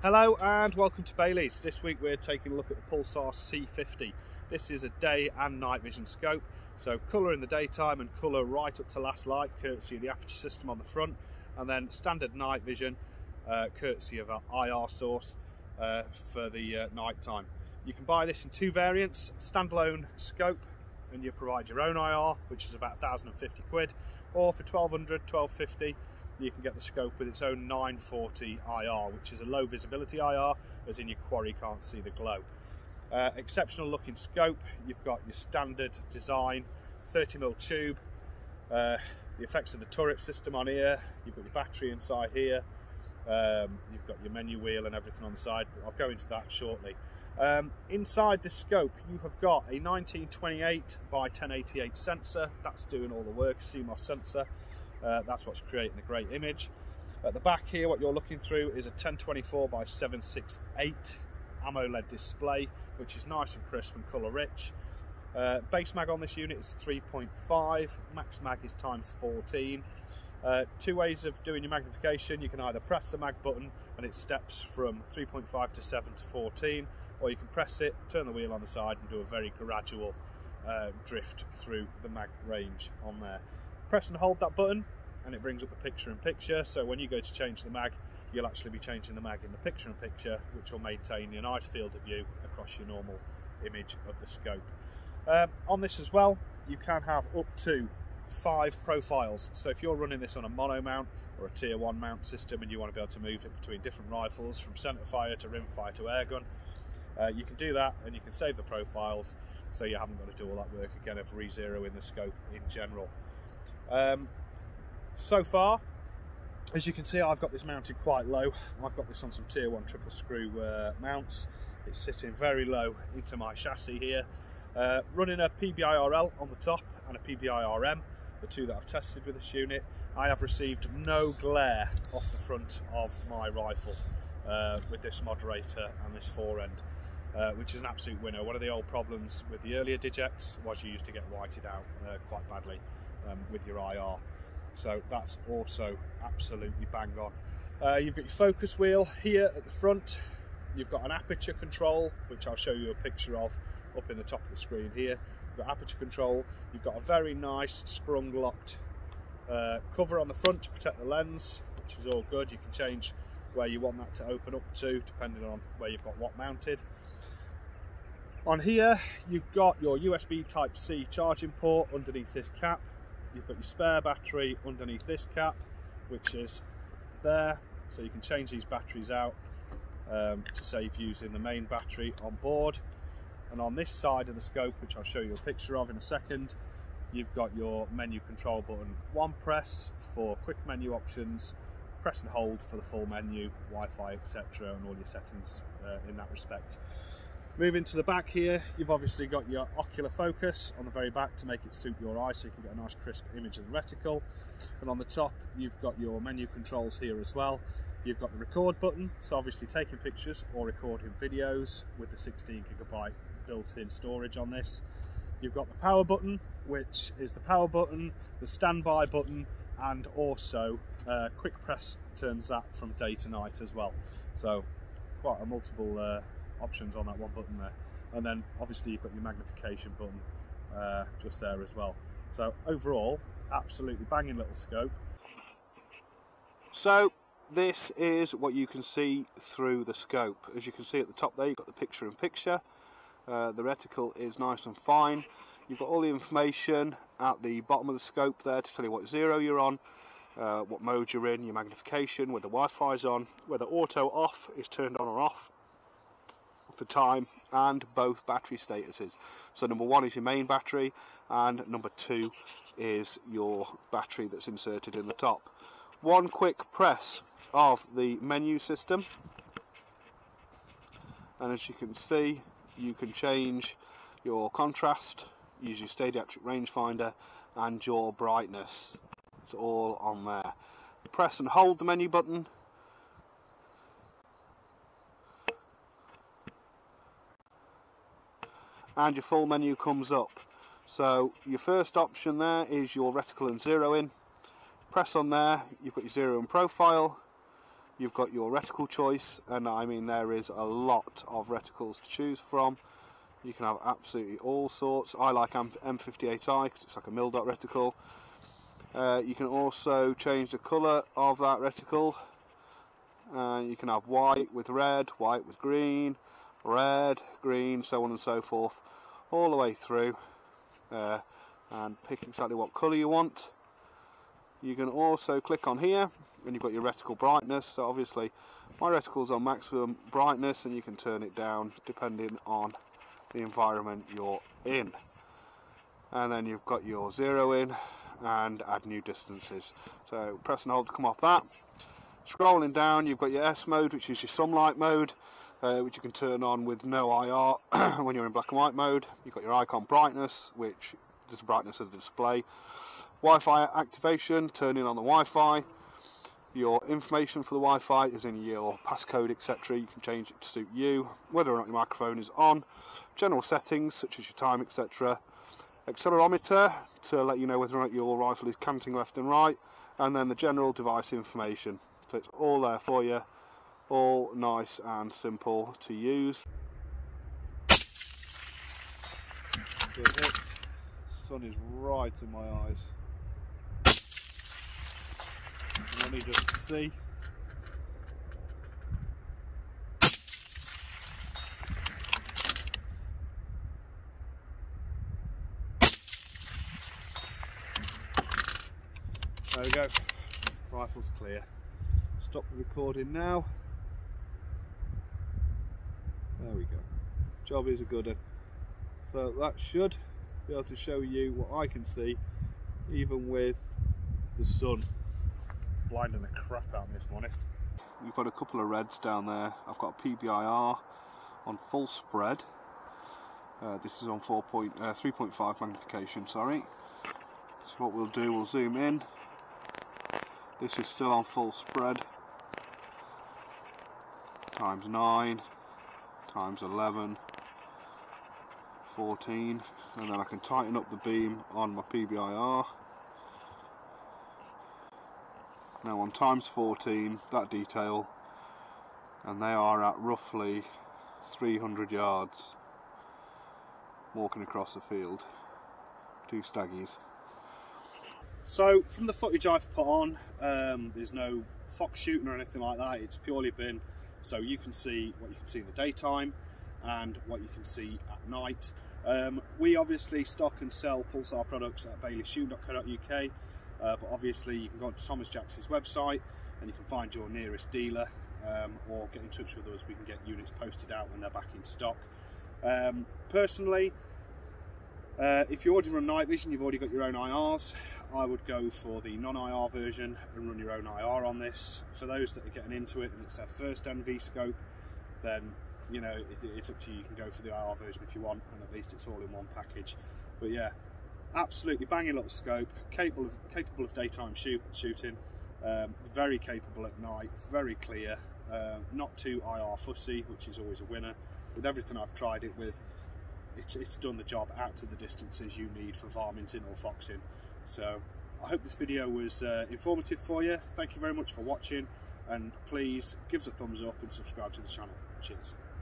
Hello and welcome to Bailey's. This week we're taking a look at the Pulsar C50. This is a day and night vision scope, so colour in the daytime and colour right up to last light, courtesy of the aperture system on the front, and then standard night vision, uh, courtesy of our IR source uh, for the uh, night time. You can buy this in two variants, standalone scope, and you provide your own IR, which is about 1,050 quid, or for 1200, 1250 you can get the scope with its own 940 IR, which is a low visibility IR, as in your quarry can't see the glow. Uh, exceptional looking scope, you've got your standard design, 30mm tube, uh, the effects of the turret system on here, you've got your battery inside here, um, you've got your menu wheel and everything on the side, but I'll go into that shortly. Um, inside the scope, you have got a 1928 by 1088 sensor, that's doing all the work, CMOS sensor. Uh, that's what's creating the great image. At the back here, what you're looking through is a 1024 by 768 AMOLED display, which is nice and crisp and colour rich. Uh, base mag on this unit is 3.5, max mag is times 14. Uh, two ways of doing your magnification, you can either press the mag button and it steps from 3.5 to 7 to 14, or you can press it, turn the wheel on the side and do a very gradual uh, drift through the mag range on there press and hold that button and it brings up the picture in picture so when you go to change the mag you'll actually be changing the mag in the picture in picture which will maintain your nice field of view across your normal image of the scope. Um, on this as well you can have up to five profiles so if you're running this on a mono mount or a tier 1 mount system and you want to be able to move it between different rifles from centre fire to rimfire to airgun uh, you can do that and you can save the profiles so you haven't got to do all that work again of re-zeroing the scope in general. Um, so far, as you can see, I've got this mounted quite low. I've got this on some tier one triple screw uh, mounts. It's sitting very low into my chassis here. Uh, running a PBIRL on the top and a PBIRM, the two that I've tested with this unit. I have received no glare off the front of my rifle uh, with this moderator and this forend. Uh, which is an absolute winner. One of the old problems with the earlier Digex was you used to get whited out uh, quite badly um, with your IR. So that's also absolutely bang on. Uh, you've got your focus wheel here at the front. You've got an aperture control, which I'll show you a picture of up in the top of the screen here. You've got aperture control. You've got a very nice sprung locked uh, cover on the front to protect the lens, which is all good. You can change where you want that to open up to, depending on where you've got what mounted. On here, you've got your USB Type-C charging port underneath this cap. You've got your spare battery underneath this cap, which is there. So you can change these batteries out um, to save using the main battery on board. And on this side of the scope, which I'll show you a picture of in a second, you've got your menu control button. One press for quick menu options, press and hold for the full menu, Wi-Fi, etc., and all your settings uh, in that respect. Moving to the back here, you've obviously got your ocular focus on the very back to make it suit your eye so you can get a nice crisp image of the reticle. And on the top, you've got your menu controls here as well. You've got the record button, so obviously taking pictures or recording videos with the 16 gigabyte built-in storage on this. You've got the power button, which is the power button, the standby button, and also uh, quick press turns that from day to night as well. So quite a multiple uh, options on that one button there. And then obviously you've got your magnification button uh, just there as well. So overall, absolutely banging little scope. So this is what you can see through the scope. As you can see at the top there, you've got the picture in picture. Uh, the reticle is nice and fine. You've got all the information at the bottom of the scope there to tell you what zero you're on, uh, what mode you're in, your magnification, whether Wi-Fi is on, whether auto off is turned on or off, for time and both battery statuses. So number one is your main battery and number two is your battery that's inserted in the top. One quick press of the menu system and as you can see you can change your contrast, use your stadiametric rangefinder and your brightness. It's all on there. Press and hold the menu button and your full menu comes up. So your first option there is your reticle and zero in. Press on there, you've got your zero in profile. you've got your reticle choice, and I mean there is a lot of reticles to choose from. You can have absolutely all sorts. I like M M58i because it's like a mil dot reticle. Uh, you can also change the colour of that reticle. Uh, you can have white with red, white with green, red, green, so on and so forth, all the way through. Uh, and pick exactly what colour you want. You can also click on here and you've got your reticle brightness. So obviously my reticle's on maximum brightness and you can turn it down depending on the environment you're in. And then you've got your zero in and add new distances. So press and hold to come off that. Scrolling down you've got your S mode which is your sunlight mode uh, which you can turn on with no IR when you're in black and white mode. You've got your icon brightness which is the brightness of the display. Wi-Fi activation, turning on the Wi-Fi. Your information for the Wi-Fi is in your passcode, etc. You can change it to suit you, whether or not your microphone is on. General settings such as your time, etc. Accelerometer to let you know whether or not your rifle is canting left and right, and then the general device information. So it's all there for you, all nice and simple to use. Sun is right in my eyes. Let me just see. There we go. Rifle's clear. Stop the recording now. There we go. Job is a good one. So that should be able to show you what I can see even with the sun blinding the crap out of me this morning. We've got a couple of reds down there. I've got a PBIR on full spread. Uh, this is on 4 point, uh, 3.5 magnification, sorry. So what we'll do, we'll zoom in this is still on full spread. Times 9, times 11, 14, and then I can tighten up the beam on my PBIR. Now on times 14, that detail, and they are at roughly 300 yards walking across the field. Two staggies. So from the footage I've put on, um, there's no fox shooting or anything like that. It's purely been so you can see what you can see in the daytime and what you can see at night. Um, we obviously stock and sell Pulsar products at baileysshooting.co.uk, uh, but obviously you can go to Thomas Jacks's website and you can find your nearest dealer um, or get in touch with us. We can get units posted out when they're back in stock. Um, personally, uh, if you already run night vision, you've already got your own IRs. I would go for the non-IR version and run your own IR on this. For those that are getting into it and it's their first NV scope, then you know it, it's up to you. You can go for the IR version if you want, and at least it's all in one package. But yeah, absolutely banging little scope, capable of capable of daytime shoot, shooting, um, very capable at night, very clear, uh, not too IR fussy, which is always a winner. With everything I've tried it with, it's, it's done the job out to the distances you need for varminting or foxing. So I hope this video was uh, informative for you. Thank you very much for watching and please give us a thumbs up and subscribe to the channel. Cheers.